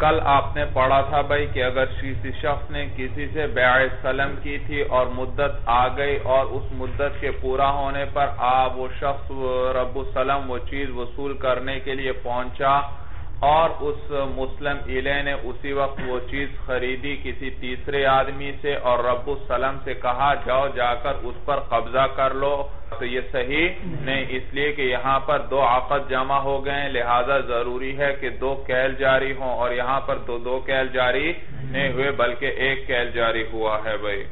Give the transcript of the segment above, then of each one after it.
کل آپ نے پڑھا تھا بھائی کہ اگر کسی شخص نے کسی سے بیع سلم کی تھی اور مدت آ گئی اور اس مدت کے پورا ہونے پر آپ وہ شخص، رب السلم وہ چیز وصول کرنے کے لیے پہنچا اور اس مسلم علیہ نے اسی وقت وہ چیز خریدی کسی تیسرے آدمی سے اور رب السلم سے کہا، جاؤ جا کر اس پر قبضہ کر لو۔ تو یہ صحیح نہیں، اس لیے کہ یہاں پر دو عقد جمع ہو گئے لہذا ضروری ہے کہ دو کیل جاری ہوں اور یہاں پر دو دو کیل جاری نہیں ہوئے، بلکہ ایک کیل جاری ہوا ہے بھائی۔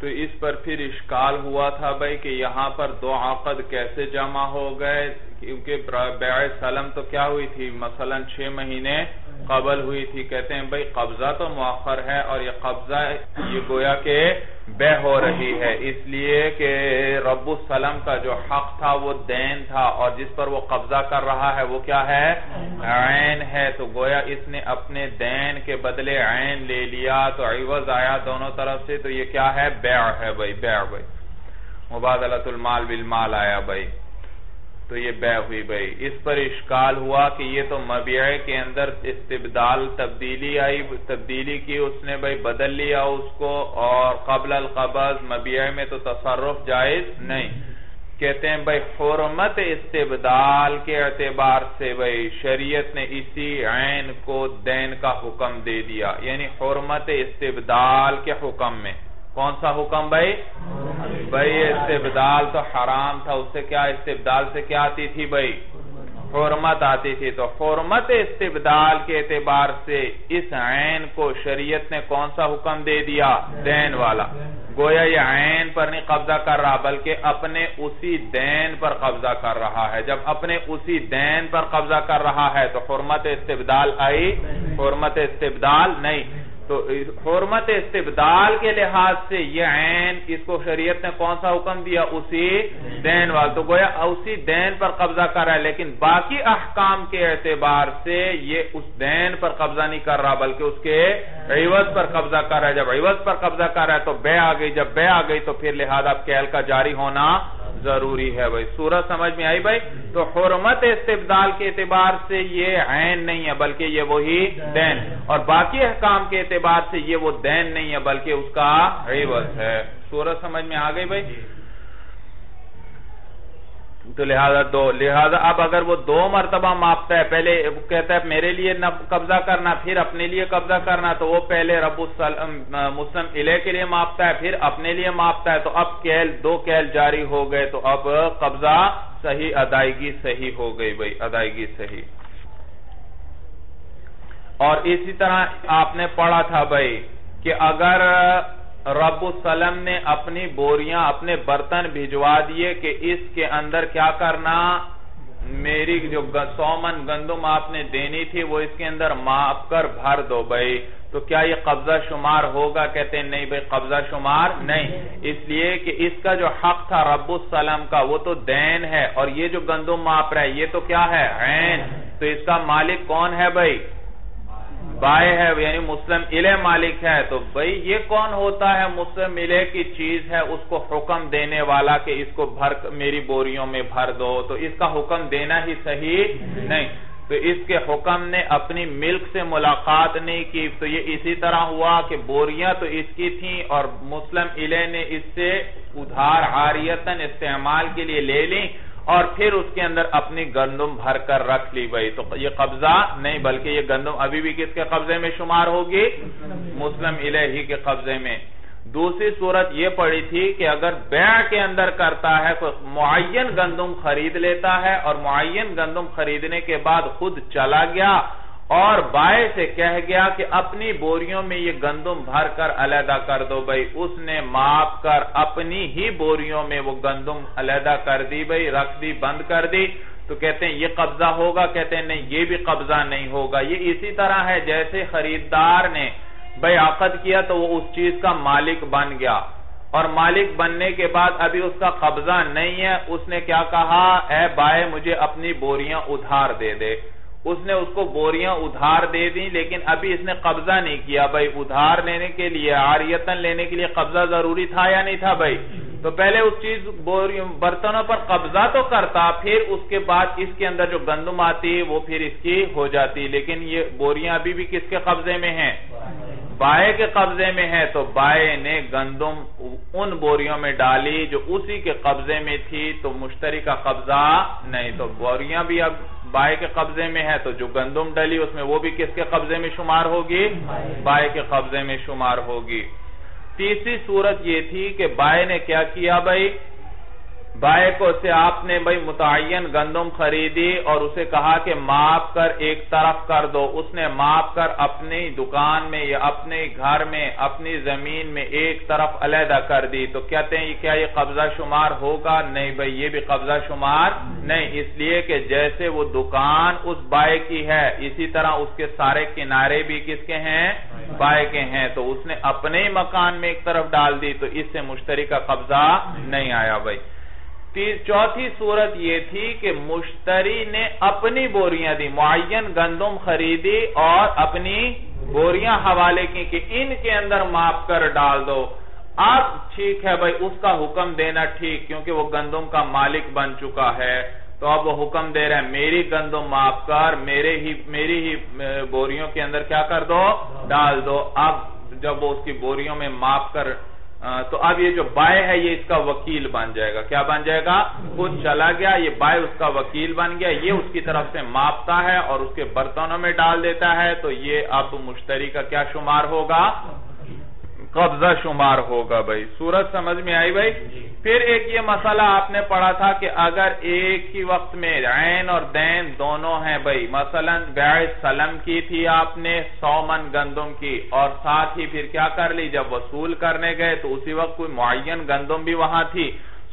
تو اس پر پھر اشکال ہوا تھا بھائی کہ یہاں پر دو عقد کیسے جمع ہو گئے؟ کیونکہ بیع سلم تو کیا ہوئی تھی؟ مثلا چھ مہینے قبل ہوئی تھی۔ کہتے ہیں بھائی قبضہ تو مؤخر ہے اور یہ قبضہ یہ گویا کہ بے ہو رہی ہے۔ اس لیے کہ رب السلم کا جو حق تھا وہ دین تھا اور جس پر وہ قبضہ کر رہا ہے وہ کیا ہے؟ عین ہے۔ تو گویا اس نے اپنے دین کے بدلے عین لے لیا۔ تو عوض آیا دونوں طرف سے۔ تو یہ کیا ہے؟ بیع ہے بھائی بیع بھائی۔ مبادلت المال بالمال آیا بھائی۔ تو یہ بے ہوئی بھائی۔ اس پر اشکال ہوا کہ یہ تو مبیعے کے اندر استبدال تبدیلی آئی، تبدیلی کی اس نے بھائی بدل لیا اس کو اور قبل القبض مبیعے میں تو تصرف جائز نہیں۔ کہتے ہیں بھائی حرمت استبدال کے اعتبار سے بھائی شریعت نے اسی عین کو دین کا حکم دے دیا یعنی حرمت استبدال کے حکم میں۔ کون سا حکم بھائی؟ بھائی استبدال تو حرام تھا، اس سے کیا استبدال سے کیا آتی تھی بھائی؟ حرمت آتی تھی۔ تو حرمت استبدال کے اعتبار سے اس عین کو شریعت نے کون سا حکم دے دیا؟ دین والا۔ گویا یہ عین پر نہیں قبضہ کر رہا، بلکہ اپنے اسی دین پر قبضہ کر رہا ہے۔ جب اپنے اسی دین پر قبضہ کر رہا ہے، تو حرمت استبدال آئی، حرمت استبدال نہیں۔ تو حرمت استبدال کے لحاظ سے یہ عین اس کو شریعت نے کون سا حکم دیا؟ اسی دین وال۔ تو گویا اسی دین پر قبضہ کر رہا ہے، لیکن باقی احکام کے اعتبار سے یہ اس دین پر قبضہ نہیں کر رہا، بلکہ اس کے عوض پر قبضہ کر رہا ہے۔ جب عوض پر قبضہ کر رہا ہے تو بے آ گئی جب بے آ گئی تو پھر لہذا کیل کا جاری ہونا ضروری ہے بھائی۔ سورج سمجھ میں آئی بھائی؟ تو حرمت استبدال کے اعتبار سے یہ عین نہیں ہے، بلکہ یہ وہی دین۔ اور باقی احکام کے اعتبار سے یہ وہ دین نہیں ہے، بلکہ اس کا عوض ہے۔ سورج سمجھ میں آ گئی بھائی؟ تو لہذا دو لہذا اب اگر وہ دو مرتبہ ماپتا ہے، پہلے کہتا ہے میرے لیے قبضہ کرنا، پھر اپنے لیے قبضہ کرنا، تو وہ پہلے رب مسلم علیہ کے لیے ماپتا ہے، پھر اپنے لیے ماپتا ہے، تو اب کیل دو کیل جاری ہو گئے، تو اب قبضہ صحیح، ادائیگی صحیح ہو گئی بھائی، ادائیگی صحیح۔ اور اسی طرح آپ نے پڑھا تھا بھائی کہ اگر رب السلم نے اپنی بوریاں، اپنے برتن بھیجوا دیے کہ اس کے اندر کیا کرنا؟ میری جو سومن گندم آپ نے دینی تھی، وہ اس کے اندر ماپ کر، بھر دو بھائی۔ تو کیا یہ قبضہ شمار ہوگا؟ کہتے ہیں، نہیں بھائی، قبضہ شمار نہیں۔ اس لیے کہ اس کا جو حق تھا رب السلم کا، وہ تو دین ہے۔ اور یہ جو گندم ماپ رہا ہے، یہ تو کیا ہے؟ عین۔ تو اس کا مالک کون ہے بھائی؟ بائے ہے یعنی مسلم علیہ مالک ہے تو بھئی یہ کون ہوتا ہے؟ مسلم علیہ کی چیز ہے، اس کو حکم دینے والا کہ اس کو بھر، میری بوریوں میں بھر دو۔ تو اس کا حکم دینا ہی صحیح نہیں۔ تو اس کے حکم نے اپنی ملک سے ملاقات نہیں کی۔ تو یہ اسی طرح ہوا کہ بوریاں تو اس کی تھیں اور مسلم علیہ نے اس سے ادھار عاریتاً استعمال کے لیے لے لیں۔ اور پھر اس کے اندر اپنی گندم بھر کر رکھ لی گئی تو یہ قبضہ نہیں، بلکہ یہ گندم ابھی بھی کس کے قبضے میں شمار ہوگی؟ مسلم الہی کے قبضے میں۔ دوسری صورت یہ پڑی تھی کہ اگر بیع کے اندر کرتا ہے کوئی معین گندم خرید لیتا ہے اور معین گندم خریدنے کے بعد خود چلا گیا۔ اور بائے سے کہہ گیا کہ اپنی بوریوں میں یہ گندم بھر کر علیحدہ کر دو بھائی۔ اس نے ماپ کر اپنی ہی بوریوں میں وہ گندم علیحدہ کر دی بھائی، رکھ دی، بند کر دی۔ تو کہتے ہیں یہ قبضہ ہوگا؟ کہتے ہیں نہیں، یہ بھی قبضہ نہیں ہوگا۔ یہ اسی طرح ہے جیسے خریدار نے بھائی عقد کیا تو وہ اس چیز کا مالک بن گیا۔ اور مالک بننے کے بعد ابھی اس کا قبضہ نہیں ہے۔ اس نے کیا کہا؟ اے بائے، مجھے اپنی بوریاں ادھار دے دے۔ اس نے اس کو بوریاں ادھار دے دی لیکن ابھی اس نے قبضہ نہیں کیا بھائی۔ ادھار لینے کے لیے آریتن لینے کے لیے قبضہ ضروری تھا یا نہیں تھا بھائی؟ تو پہلے اس چیز برتنوں پر قبضہ تو کرتا، پھر اس کے بعد اس کے اندر جو گندم آتی، وہ پھر اس کی ہو جاتی۔ لیکن یہ بوریاں ابھی بھی کس کے قبضے میں ہیں؟ بائے کے قبضے میں ہے تو بائے نے گندم ان بوریوں میں ڈالی جو اسی کے قبضے میں تھی، تو مشتری کا قبضہ نہیں۔ تو بوریاں بھی اب بائے کے قبضے میں ہے تو جو گندم ڈلی اس میں وہ بھی کس کے قبضے میں شمار ہوگی؟ بائے کے قبضے میں شمار ہوگی۔ تیسری صورت یہ تھی کہ بائے نے کیا کیا بھائی؟ بائے کو سے آپ نے بھائی متعین گندم خریدی اور اسے کہا کہ ماپ کر، ایک طرف کر دو۔ اس نے ماپ کر اپنی دکان میں یا اپنے گھر میں، اپنی زمین میں ایک طرف علیحدہ کر دی۔ تو کہتے ہیں کیا یہ قبضہ شمار ہوگا؟ نہیں بھائی، یہ بھی قبضہ شمار نہیں۔ اس لیے کہ جیسے وہ دکان اس بائے کی ہے، اسی طرح اس کے سارے کنارے بھی کس کے ہیں؟ بائے کے ہیں۔ تو اس نے اپنے مکان میں ایک طرف ڈال دی، تو اس سے مشتری کا قبضہ نہیں آیا بھائی۔ چوتھی صورت یہ تھی کہ مشتری نے اپنی بوریاں دی، معین گندم خریدی اور اپنی بوریاں حوالے کی کہ ان کے اندر ماپ کر ڈال دو۔ اب ٹھیک ہے بھائی، اس کا حکم دینا ٹھیک کیونکہ وہ گندم کا مالک بن چکا ہے۔ تو اب وہ حکم دے رہے ہیں میری گندم ماپ کر، میرے ہی، میری ہی بوریوں کے اندر کیا کر دو؟ ڈال دو۔ اب جب وہ اس کی بوریوں میں ماپ کر تو اب یہ جو بائے ہے، یہ اس کا وکیل بن جائے گا۔ کیا بن جائے گا؟ خود چلا گیا، یہ بائے اس کا وکیل بن گیا۔ یہ اس کی طرف سے ماپتا ہے اور اس کے برتنوں میں ڈال دیتا ہے۔ تو یہ اب مشتری کا کیا شمار ہوگا؟ قبضہ شمار ہوگا بھائی۔ سورج سمجھ میں آئی بھائی؟ پھر ایک یہ مسئلہ آپ نے پڑھا تھا کہ اگر ایک ہی وقت میں عین اور دین دونوں ہیں بھائی مثلا بیع سلم کی تھی آپ نے سو من گندم کی اور ساتھ ہی پھر کیا کر لی؟ جب وصول کرنے گئے تو اسی وقت کوئی معین گندم بھی وہاں تھی۔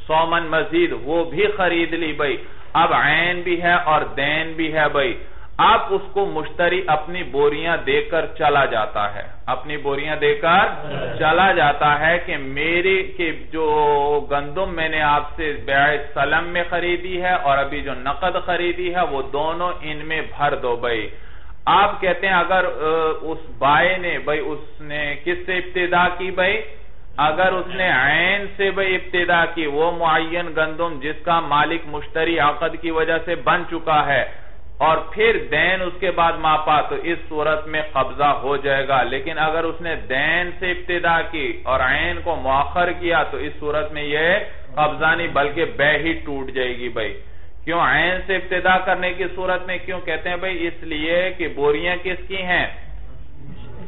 سو من مزید وہ بھی خرید لی بھائی۔ اب عین بھی ہے اور دین بھی ہے بھائی۔ اب اس کو مشتری اپنی بوریاں دے کر چلا جاتا ہے۔ اپنی بوریاں دے کر چلا جاتا ہے کہ میری جو گندم میں نے آپ سے بیع سلم میں خریدی ہے اور ابھی جو نقد خریدی ہے وہ دونوں ان میں بھر دو بھائی۔ آپ کہتے ہیں اگر اس بائے نے بھائی، اس نے کس سے ابتدا کی بھائی؟ اگر اس نے عین سے بھائی ابتدا کی، وہ معین گندم جس کا مالک مشتری عقد کی وجہ سے بن چکا ہے۔ اور پھر دین اس کے بعد ماپا، تو اس صورت میں قبضہ ہو جائے گا۔ لیکن اگر اس نے دین سے ابتدا کی اور عین کو مؤخر کیا، تو اس صورت میں یہ قبضہ نہیں، بلکہ بے ہی ٹوٹ جائے گی بھائی۔ کیوں عین سے ابتدا کرنے کی صورت میں کیوں کہتے ہیں بھائی؟ اس لیے کہ بوریاں کس کی ہیں؟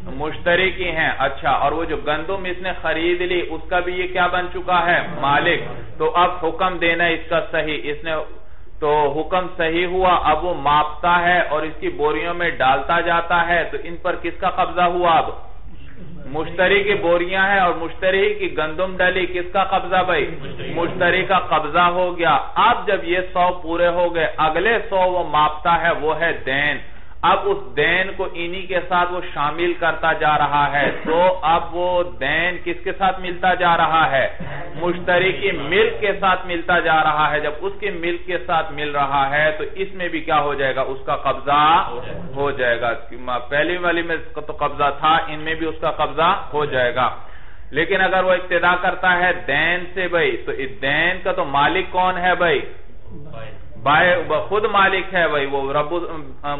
مشتری کی ہیں۔ اچھا اور وہ جو گندم اس نے خرید لی، اس کا بھی یہ کیا بن چکا ہے؟ مالک۔ تو اب حکم دینا اس کا صحیح۔ اس نے تو حکم صحیح ہوا اب وہ ماپتا ہے اور اس کی بوریوں میں ڈالتا جاتا ہے تو ان پر کس کا قبضہ ہوا اب؟ مشتری کی بوریاں ہیں اور مشتری کی گندم ڈلی کس کا قبضہ بھائی؟ مشتری۔ کا قبضہ ہو گیا۔ اب جب یہ سو پورے ہو گئے اگلے سو وہ ماپتا ہے وہ ہے دین۔ اب اس دین کو انہی کے ساتھ وہ شامل کرتا جا رہا ہے۔ تو اب وہ دین کس کے ساتھ ملتا جا رہا ہے؟ مشتری کی ملک کے ساتھ ملتا جا رہا ہے۔ جب اس کی ملک کے ساتھ مل رہا ہے تو اس میں بھی کیا ہو جائے گا؟ اس کا قبضہ ہو جائے گا۔ پہلی والی میں تو قبضہ تھا، ان میں بھی اس کا قبضہ ہو جائے گا۔ لیکن اگر وہ ابتدا کرتا ہے دین سے بھائی، تو اس دین کا تو مالک کون ہے بھائی؟ خود مالک ہے، بھائی، وہ رب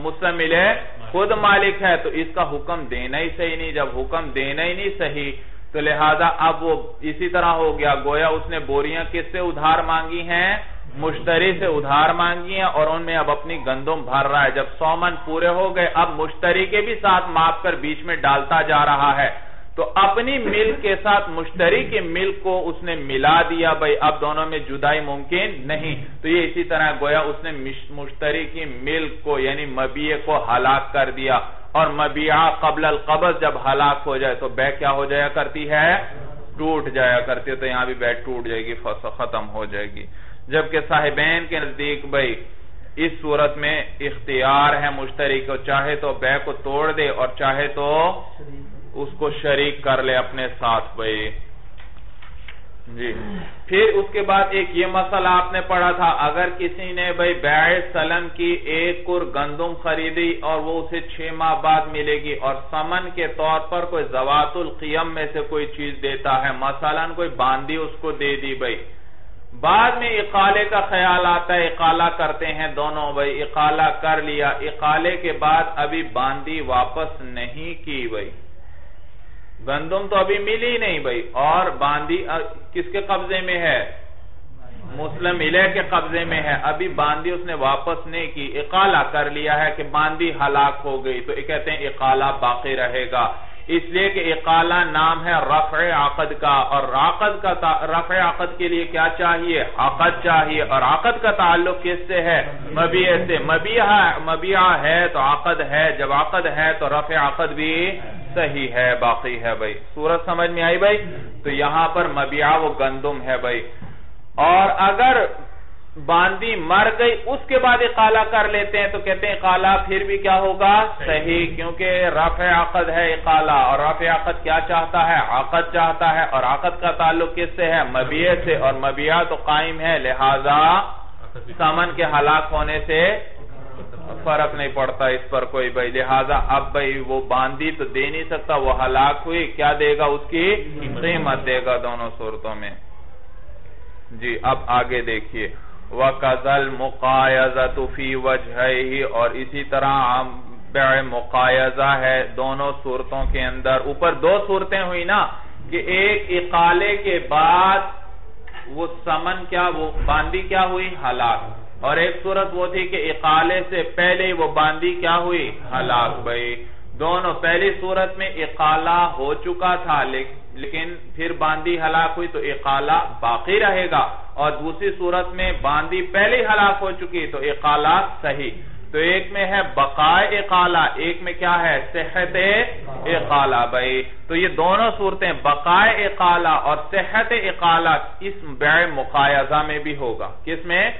مسلم ملے خود مالک ہے، تو اس کا حکم دینا ہی صحیح نہیں۔ جب حکم دینا ہی نہیں صحیح، تو لہذا اب وہ اسی طرح ہو گیا۔ گویا اس نے بوریاں کس سے ادھار مانگی ہیں؟ مشتری سے ادھار مانگی ہیں اور ان میں اب اپنی گندم بھر رہا ہے۔ جب سو من پورے ہو گئے، اب مشتری کے بھی ساتھ ماپ کر بیچ میں ڈالتا جا رہا ہے۔ تو اپنی ملک کے ساتھ مشتری کے ملک کو اس نے ملا دیا بھائی، اب دونوں میں جدائی ممکن نہیں۔ تو یہ اسی طرح گویا اس نے مشتری کی ملک کو یعنی مبیع کو ہلاک کر دیا۔ اور مبیعہ قبل القبض جب ہلاک ہو جائے تو بے کیا ہو جایا کرتی ہے؟ ٹوٹ جایا کرتی ہے۔ تو یہاں بھی بے ٹوٹ جائے گی ختم ہو جائے گی۔ جبکہ صاحبین کے نزدیک بھائی، اس صورت میں اختیار ہے مشتری کو، چاہے تو بے کو توڑ دے اور چاہے تو اس کو شریک کر لے اپنے ساتھ بھائی۔ جی۔ پھر اس کے بعد ایک یہ مسئلہ آپ نے پڑھا تھا، اگر کسی نے بھائی بیع سلم کی ایک کر گندم خریدی اور وہ اسے چھ ماہ بعد ملے گی اور سمن کے طور پر کوئی زوات القیم میں سے کوئی چیز دیتا ہے، مثلا کوئی باندھی اس کو دے دی بھائی۔ بعد میں اقالے کا خیال آتا ہے، اقالہ کرتے ہیں دونوں بھائی۔ اقالہ کر لیا، اقالے کے بعد ابھی باندھی واپس نہیں کی بھائی۔ گندم تو ابھی ملی نہیں بھائی۔ اور باندھی کس کے قبضے میں ہے؟ مسلم علیہ کے قبضے میں ہے۔ ابھی باندھی اس نے واپس نہیں کی۔ اقالہ کر لیا ہے کہ باندھی ہلاک ہو گئی۔ تو یہ کہتے ہیں اقالہ باقی رہے گا۔ اس لیے کہ اقالہ نام ہے رفع عقد کا۔ اور عقد کا رفع عقد کے لیے کیا چاہیے؟ عقد چاہیے۔ اور عقد کا تعلق کس سے ہے؟ مبیع سے۔ مبیع ہے تو عقد ہے۔ جب عقد ہے تو رفع عقد بھی صحیح ہے باقی ہے بھائی۔ صورت سمجھ میں آئی بھائی؟ تو یہاں پر مبیع وہ گندم ہے بھائی۔ اور اگر باندی مر گئی اس کے بعد اقالہ کر لیتے ہیں تو کہتے ہیں اقالہ پھر بھی کیا ہوگا؟ صحیح۔ کیونکہ رفع عقد ہے اقالہ اور رفع عقد کیا چاہتا ہے؟ عقد چاہتا ہے۔ اور عقد کا تعلق کس سے ہے؟ مبیع سے۔ اور مبیع تو قائم ہے لہذا سامن کے ہلاک ہونے سے فرق نہیں پڑتا اس پر کوئی بھائی۔ لہذا اب بھائی وہ باندھی تو دے نہیں سکتا، وہ ہلاک ہوئی، کیا دے گا؟ اس کی قیمت دے گا دونوں صورتوں میں۔ جی اب آگے دیکھیے۔ وَقَذَلْ مُقَائَزَةُ فِي وَجْهَيْهِ۔ اور اسی طرح بیع مقایزہ ہے دونوں صورتوں کے اندر۔ اوپر دو صورتیں ہوئی نا کہ ایک اقالے کے بعد وہ سمن کیا، وہ باندی کیا ہوئی؟ ہلاک۔ اور ایک صورت وہ تھی کہ اقالے سے پہلے وہ باندی کیا ہوئی؟ ہلاک بھئی دونوں پہلی صورت میں اقالہ ہو چکا تھا لیکن پھر باندی ہلاک ہوئی تو اقالہ باقی رہے گا۔ اور دوسری صورت میں باندی پہلے ہلاک ہو چکی تو اقالہ صحیح۔ تو ایک میں ہے بقائے اقالہ، ایک میں کیا ہے؟ صحت اقالہ۔ بھائی، تو یہ دونوں صورتیں بقائے اقالہ اور صحت اقالہ اس بیع مقایضہ میں بھی ہوگا۔ کس میں؟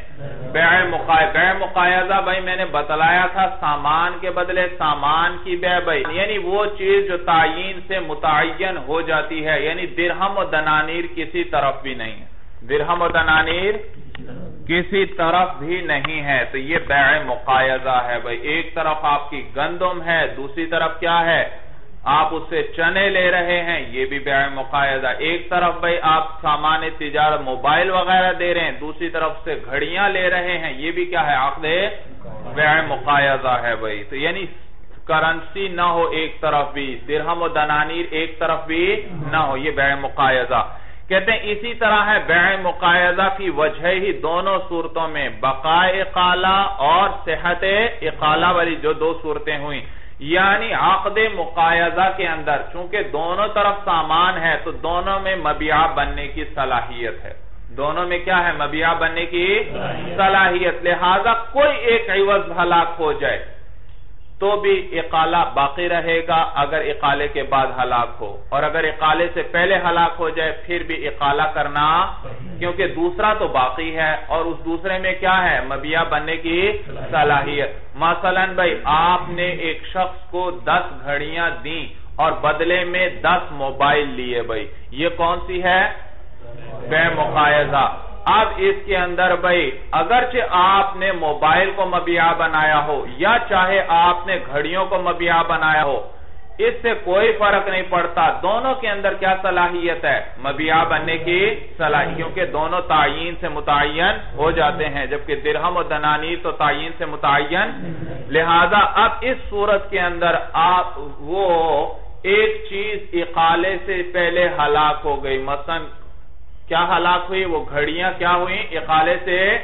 بیع مقایضہ بیع مقایضہ۔ بھائی، میں نے بتلایا تھا سامان کے بدلے، سامان کی بیع بھائی۔ یعنی وہ چیز جو تعین سے متعین ہو جاتی ہے یعنی درہم و دنانیر کسی طرف بھی نہیں ہے۔ درہم و دنانیر کسی طرف بھی نہیں ہے۔ تو یہ بیع مقایضہ ہے۔ بھئی ایک طرف آپ کی گندم ہے، دوسری طرف کیا ہے؟ آپ اس سے چنے لے رہے ہیں، یہ بھی بیع مقایضہ ایک طرف بھئی آپ سامان، تجارت، موبائل وغیرہ دے رہے ہیں، دوسری طرف سے گھڑیاں لے رہے ہیں۔ یہ بھی کیا ہے؟ عقد بیع مقایضہ ہے بھئی۔ تو یعنی کرنسی نہ ہو ایک طرف بھی، درہم و دنانیر ایک طرف بھی نہ ہو، یہ بیع مقایضہ کہتے ہیں اسی طرح ہے بیع مقایضہ کی وجہ ہی دونوں صورتوں میں بقائے اقالہ اور صحت اقالہ والی جو دو صورتیں ہوئیں۔ یعنی عقد مقایضہ کے اندر، چونکہ دونوں طرف سامان ہے، تو دونوں میں مبیعہ بننے کی صلاحیت ہے۔ دونوں میں کیا ہے؟ مبیعہ بننے کی صلاحیت۔ لہذا کوئی ایک عوض ہلاک ہو جائے۔ تو بھی اقالہ باقی رہے گا اگر اقالے کے بعد ہلاک ہو۔ اور اگر اقالے سے پہلے ہلاک ہو جائے، پھر بھی اقالہ کرنا کیونکہ دوسرا تو باقی ہے۔ اور اس دوسرے میں کیا ہے؟ مبیہ بننے کی صلاحیت۔ مثلا بھائی، آپ نے ایک شخص کو دس گھڑیاں دیں اور بدلے میں دس موبائل لیے بھائی۔ یہ کون سی ہے؟ بے مقایضہ اب اس کے اندر بھائی، اگرچہ آپ نے موبائل کو مبیعہ بنایا ہو، یا چاہے آپ نے گھڑیوں کو مبیعہ بنایا ہو، اس سے کوئی فرق نہیں پڑتا۔ دونوں کے اندر کیا صلاحیت ہے؟ مبیعہ بننے کی صلاحیت کیونکہ دونوں تعین سے متعین ہو جاتے ہیں، جبکہ درہم و دنانیر تو تعین سے متعین۔ لہذا اب اس صورت کے اندر آپ، وہ ایک چیز اقالے سے پہلے ہلاک ہو گئی۔ مثلا کیا ہلاک ہوئی؟ وہ گھڑیاں کیا ہوئی اقالے سے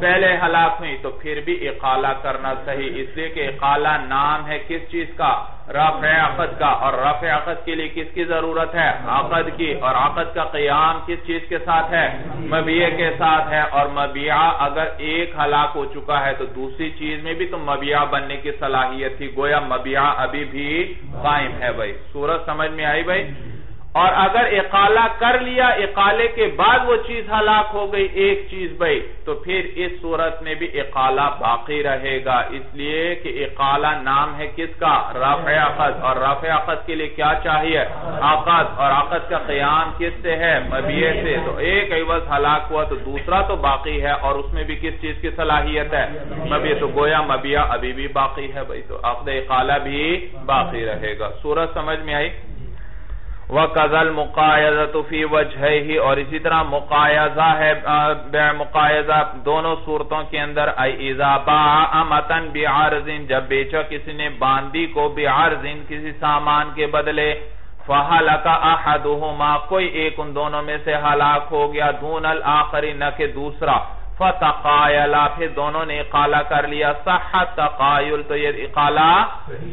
پہلے ہلاک ہوئی تو پھر بھی اقالہ کرنا صحیح، اس لیے کہ اقالہ نام ہے کس چیز کا؟ رفع عقد کا۔ اور رفع عقد کے لیے کس کی ضرورت ہے؟ عقد کی۔ اور عقد کا قیام کس چیز کے ساتھ ہے؟ مبیع کے ساتھ ہے۔ اور مبیع اگر ایک ہلاک ہو چکا ہے تو دوسری چیز میں بھی تو مبیع بننے کی صلاحیت تھی۔ گویا مبیع ابھی بھی قائم ہے بھائی۔ سورج سمجھ میں آئی بھائی؟ اور اگر اقالہ کر لیا، اقالے کے بعد وہ چیز ہلاک ہو گئی، ایک چیز بھئی تو پھر اس صورت میں بھی اقالہ باقی رہے گا۔ اس لیے کہ اقالہ نام ہے کس کا؟ رفع عقد اور رفع عقد کے لیے کیا چاہیے؟ عقد اور عقد کا قیام کس سے ہے؟ مبیع سے۔ تو ایک عوض ہلاک ہوا تو دوسرا تو باقی ہے، اور اس میں بھی کس چیز کی صلاحیت ہے؟ مبیع۔ تو گویا مبیع ابھی بھی باقی ہے بھئی تو عقد اقالہ بھی باقی رہے گا۔ صورت سمجھ میں آئی؟ وَقَذَلْ مُقَائَذَةُ فِي وَجْهَيْهِ اور اسی طرح مقایضہ ہے بے مقایضہ دونوں صورتوں کے اندر اِذَا بَعَ أَمَتًا بِعَرْضٍ، جب بیچا کسی نے باندی کو بِعَرْضٍ کسی سامان کے بدلے فَحَلَكَ أَحَدُهُمَا، کوئی ایک ان دونوں میں سے ہلاک ہو گیا، دون الْآخَرِ نہ کہ دوسرا۔ فتقایلا پھر دونوں نے اقالہ کر لیا صحت تقایل تو یہ اقالہ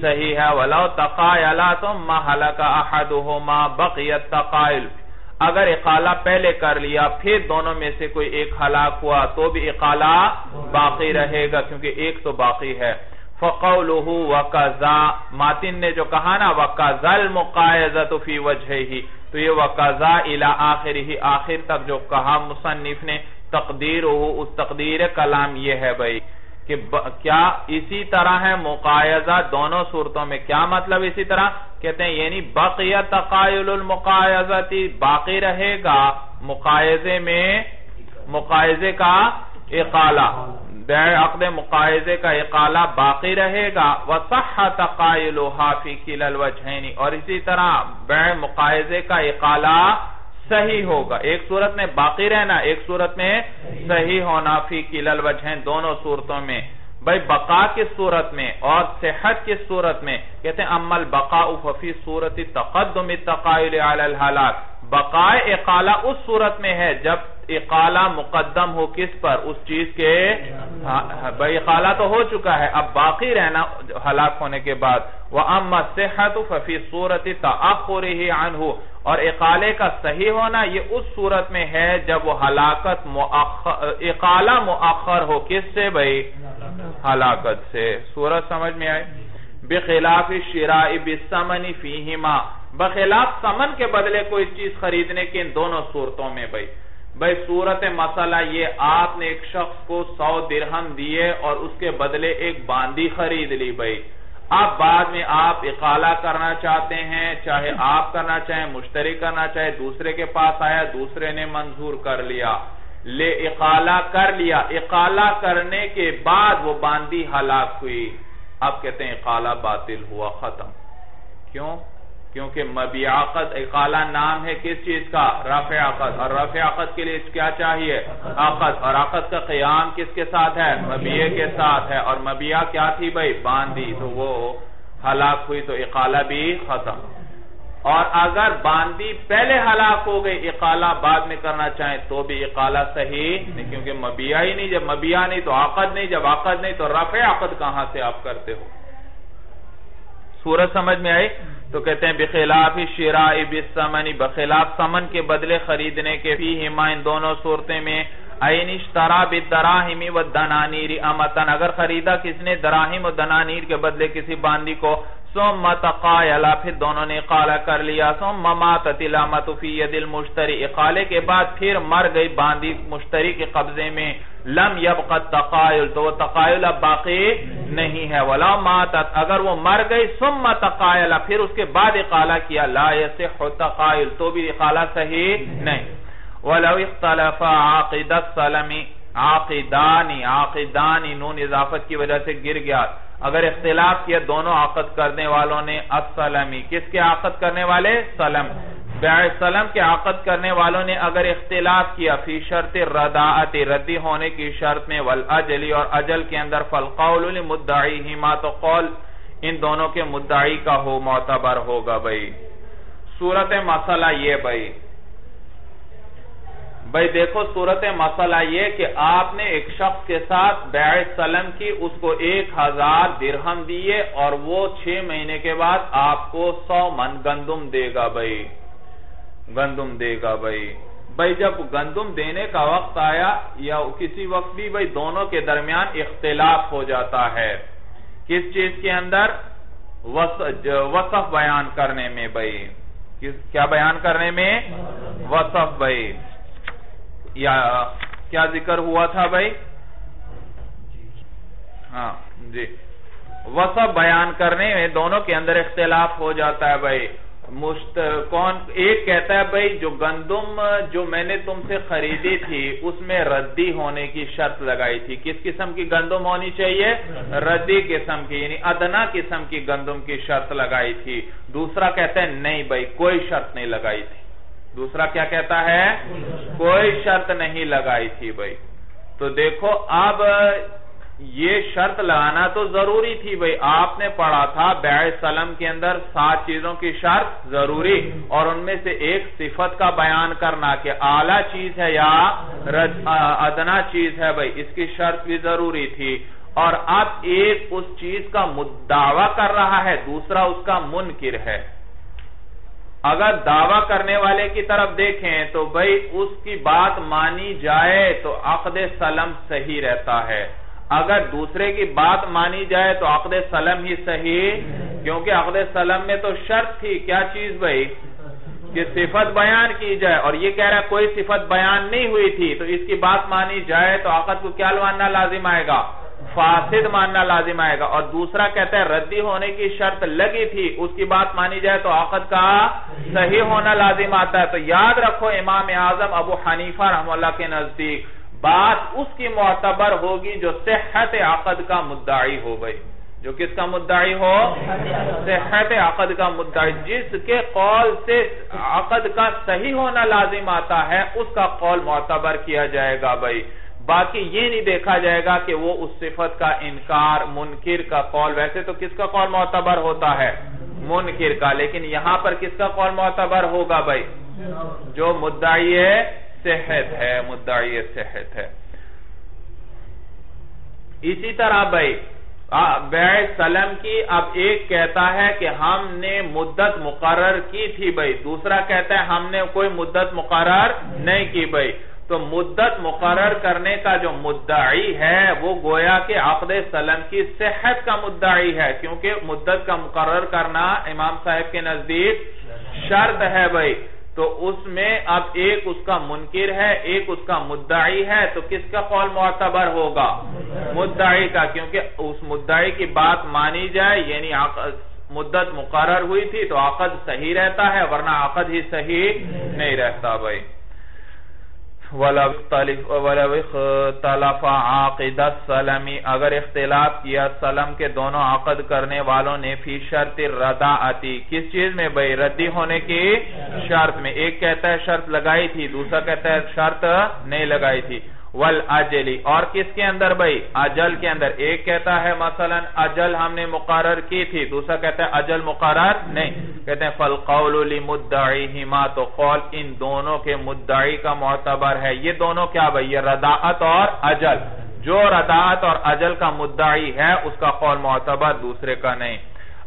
صحیح ہے۔ ولو تقایلا ثم حلق احدهما بقیت تقایل۔ اگر اقالہ پہلے کر لیا پھر دونوں میں سے کوئی ایک ہلاک ہوا تو بھی اقالہ باقی رہے گا کیونکہ ایک تو باقی ہے۔ فقوله وقضا ماتن نے جو کہا نا وقضا المقایزت فی وجہی تو یہ وقضا الى آخری آخر تک جو کہا مصنف نے تقدیر ہو، اس تقدیر کلام یہ ہے بھائی کہ کیا اسی طرح ہے مقایضہ دونوں صورتوں میں؟ کیا مطلب اسی طرح؟ کہتے ہیں یعنی بقیہ تقایل المقایضتی باقی رہے گا مقایضے میں مقایضے کا اقالہ۔ عقد مقایضے کا اقالہ باقی رہے گا۔ وَصَحَّ تَقَائِلُهَا فِي كِلَ الْوَجْهَيْنِ اور اسی طرح بیع مقایضے کا اقالہ صحیح ہوگا۔ ایک صورت میں باقی رہنا، ایک صورت میں صحیح ہونا۔ فی قلل وجہیں دونوں صورتوں میں۔ بھئی بقا کی صورت میں اور صحت کی صورت میں کہتے ہیں امال بقا ففی صورت تقدم التقائل علی الحالات بقائے اقالہ اس صورت میں ہے جب اقالہ مقدم ہو کس پر؟ اس چیز کے ہاں، بھئی اقالہ تو ہو چکا ہے، اب باقی رہنا ہلاک ہونے کے بعد۔ وَأَمَّا السِّحَةُ فَفِي صُورَةِ تَأَخُرِهِ عَنْهُ۔ اور اقالے کا صحیح ہونا یہ اس صورت میں ہے جب وہ ہلاکت اقالہ مؤخر ہو کس سے بھئی ہلاکت سے۔ صورت سمجھ میں آئے؟ بخلاف شرائی بسمنی فیہما۔ بخلاف سمن کے بدلے کوئی چیز خریدنے کے ان دونوں صورتوں میں بھئی بھئی صورت مسئلہ یہ آپ نے ایک شخص کو سو درہم دیے اور اس کے بدلے ایک باندی خرید لی بھئی اب بعد میں آپ اقالہ کرنا چاہتے ہیں، چاہے آپ کرنا چاہیں، مشتری کرنا چاہے، دوسرے کے پاس آیا، دوسرے نے منظور کر لیا۔ لے، اقالہ کر لیا۔ اقالہ کرنے کے بعد وہ باندی ہلاک ہوئی۔ اب کہتے ہیں اقالہ باطل ہوا ختم۔ کیوں؟ کیونکہ مبی عقد اقالہ نام ہے کس چیز کا؟ رفع عقد اور رفع عقد کے لیے کیا چاہیے؟ عقد۔ اور عقد کا قیام کس کے ساتھ ہے؟ مبیع کے ساتھ ہے۔ اور مبیع کیا تھی بھئی باندھی۔ تو وہ ہلاک ہوئی تو اقالہ بھی ختم۔ اور اگر باندی پہلے ہلاک ہو گئی، اقالہ بعد میں کرنا چاہیں تو بھی اقالہ صحیح نہیں، کیونکہ مبیع ہی نہیں، جب مبیع نہیں تو عقد نہیں، جب عقد نہیں تو رفع عقد کہاں سے آپ کرتے ہو؟ سورج سمجھ میں آئی؟ تو کہتے ہیں، بخلاف شراء بالسمن بخلاف سمن کے بدلے خریدنے کے فی ہما ان دونوں صورتیں میں این اشترا بالدراہم والدنانیر امتن اگر خریدا کس نے دراہم و دنانیر کے بدلے کسی باندی کو ثم تقایلا پھر دونوں نے اقالہ کر لیا، ثم ماتت الامت فی ید المشتری اقالے کے بعد پھر مر گئی باندی مشتری کے قبضے میں۔ لم یبقت تقایل تو وہ تقایل اب باقی نہیں ہے۔ ولا ماتت، اگر وہ مر گئی، ثم تقایلا پھر اس کے بعد اقالہ کیا، لا یسح تقایل تو بھی اقالہ صحیح نہیں۔ ولو اختلف عاقد السلمی عاقدانی عاقدانی نون اضافت کی وجہ سے گر گیا۔ اگر اختلاف کیا دونوں عقد کرنے والوں نے السلمی کس کے عقد کرنے والے؟ سلم۔ بیع سلم کے عقد کرنے والوں نے اگر اختلاف کیا، فی شرط رداعت ردی ہونے کی شرط میں والاجلی اور اجل کے اندر، فالقول لمدعی ہی ما تو قول ان دونوں کے مدعی کا ہو، معتبر ہوگا بھئی صورت مسئلہ یہ بھئی بھئی دیکھو، صورت مسئلہ یہ کہ آپ نے ایک شخص کے ساتھ بیع سلم کی، اس کو ایک ہزار درہم دیئے اور وہ چھ مہینے کے بعد آپ کو سو من گندم دے گا بھئی گندم دے گا بھئی بھئی جب گندم دینے کا وقت آیا یا کسی وقت بھی بھئی دونوں کے درمیان اختلاف ہو جاتا ہے۔ کس چیز کے اندر؟ وصف بیان کرنے میں بھئی کیا بیان کرنے میں؟ وصف بھائی۔ یا کیا ذکر ہوا تھا بھائی؟ ہاں جی۔ وصف بیان کرنے میں دونوں کے اندر اختلاف ہو جاتا ہے بھائی۔ کون ایک کہتا ہے بھائی، جو گندم، جو میں نے تم سے خریدی تھی، اس میں ردی ہونے کی شرط لگائی تھی۔ کس قسم کی گندم ہونی چاہیے؟ ردی قسم کی یعنی ادنا قسم کی گندم کی شرط لگائی تھی۔ دوسرا کہتا ہے نہیں بھائی، کوئی شرط نہیں لگائی تھی۔ دوسرا کیا کہتا ہے؟ کوئی شرط نہیں لگائی تھی بھائی۔ تو دیکھو، اب یہ شرط لگانا تو ضروری تھی بھئی آپ نے پڑھا تھا بیع سلم کے اندر سات چیزوں کی شرط ضروری، اور ان میں سے ایک صفت کا بیان کرنا کہ اعلی چیز ہے یا ادنا چیز ہے بھئی اس کی شرط بھی ضروری تھی۔ اور اب ایک اس چیز کا دعویٰ کر رہا ہے، دوسرا اس کا منکر ہے۔ اگر دعویٰ کرنے والے کی طرف دیکھیں تو بھئی اس کی بات مانی جائے تو عقد سلم صحیح رہتا ہے۔ اگر دوسرے کی بات مانی جائے تو عقد سلم ہی صحیح، کیونکہ عقد سلم میں تو شرط تھی۔ کیا چیز بھائی کہ صفت بیان کی جائے۔ اور یہ کہہ رہا ہے کوئی صفت بیان نہیں ہوئی تھی تو اس کی بات مانی جائے تو عقد کو کیا ماننا لازم آئے گا؟ فاسد ماننا لازم آئے گا۔ اور دوسرا کہتا ہے ردی ہونے کی شرط لگی تھی، اس کی بات مانی جائے تو عقد کا صحیح ہونا لازم آتا ہے۔ تو یاد رکھو، امام اعظم ابو حنیفہ رحم اللہ کے نزدیک بات اس کی معتبر ہوگی جو صحت عقد کا مدعی ہو گئی۔ جو کس کا مدعی ہو؟ صحت عقد کا مدعی۔ جس کے قول سے عقد کا صحیح ہونا لازم آتا ہے، اس کا قول معتبر کیا جائے گا بھائی۔ باقی یہ نہیں دیکھا جائے گا کہ وہ اس صفت کا انکار، منکر کا قول، ویسے تو کس کا قول معتبر ہوتا ہے؟ منکر کا۔ لیکن یہاں پر کس کا قول معتبر ہوگا بھائی؟ جو مدعی صحت ہے، مدعی صحت ہے۔ اسی طرح بھائی بیع سلم کی اب ایک کہتا ہے کہ ہم نے مدت مقرر کی تھی بھائی۔ دوسرا کہتا ہے ہم نے کوئی مدت مقرر نہیں کی بھائی۔ تو مدت مقرر کرنے کا جو مدعی ہے وہ گویا کہ عقد سلم کی صحت کا مدعی ہے، کیونکہ مدت کا مقرر کرنا امام صاحب کے نزدیک شرط ہے بھائی۔ تو اس میں اب ایک اس کا منکر ہے، ایک اس کا مدعی ہے، تو کس کا قول معتبر ہوگا؟ مدعی کا، کیونکہ اس مدعی کی بات مانی جائے یعنی مدت مقرر ہوئی تھی تو عقد صحیح رہتا ہے، ورنہ عقد ہی صحیح نہیں رہتا بھائی۔ سلمی اگر اختلاف کیا، سلم کے دونوں عقد کرنے والوں نے فی شرط ردا آتی کس چیز میں بھئی ردی ہونے کی شرط میں۔ ایک کہتا ہے شرط لگائی تھی، دوسرا کہتا ہے شرط نہیں لگائی تھی۔ والاجلی اور کس کے اندر بھئی اجل کے اندر۔ ایک کہتا ہے مثلا اجل ہم نے مقرر کی تھی، دوسرا کہتا ہے اجل مقرر نہیں۔ کہتے ہیں فالقول لمدعیہما تو قول ان دونوں کے مدعی کا معتبر ہے۔ یہ دونوں کیا بھئی یہ رداعت اور اجل۔ جو رداعت اور اجل کا مدعی ہے، اس کا قول معتبر، دوسرے کا نہیں۔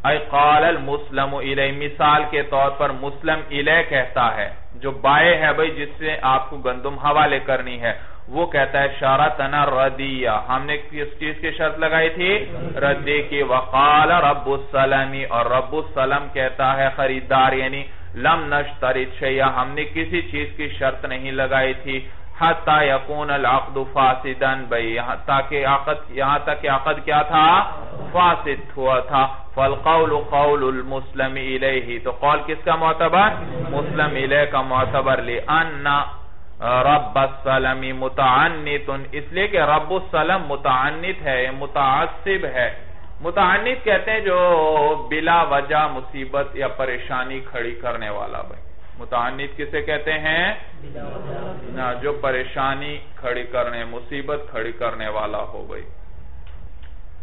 اے قال المسلم الی مثال کے طور پر مسلم الی کہتا ہے، جو بائے ہے بھئی جس سے آپ کو گندم حوالے کرنی ہے۔ وہ کہتا ہے، شارتنا ردیہ. ہم نے کس چیز کی شرط لگائی تھی؟ ردی کی۔ وقال رب السلمی اور رب السلم کہتا ہے خریدار یعنی لم نشترد شیعہ ہم نے کسی چیز کی شرط نہیں لگائی تھی۔ حتی یکون العقد فاسدن بھئی یہاں تک کہ عقد کیا تھا؟ فاسد ہوا تھا۔ فالقول قول المسلم الیہ، تو قول کس کا معتبر؟ مسلم الیہ کا معتبر لی انہ رب السلم متعنت. اس لیے کہ رب السلم متعنت ہے متعصب ہے. متعنت کہتے ہیں جو بلا وجہ مصیبت یا پریشانی کھڑی کرنے والا بھائی. متعنت کسے کہتے ہیں؟ جو پریشانی کھڑی کرنے مصیبت کھڑی کرنے والا ہو بھائی.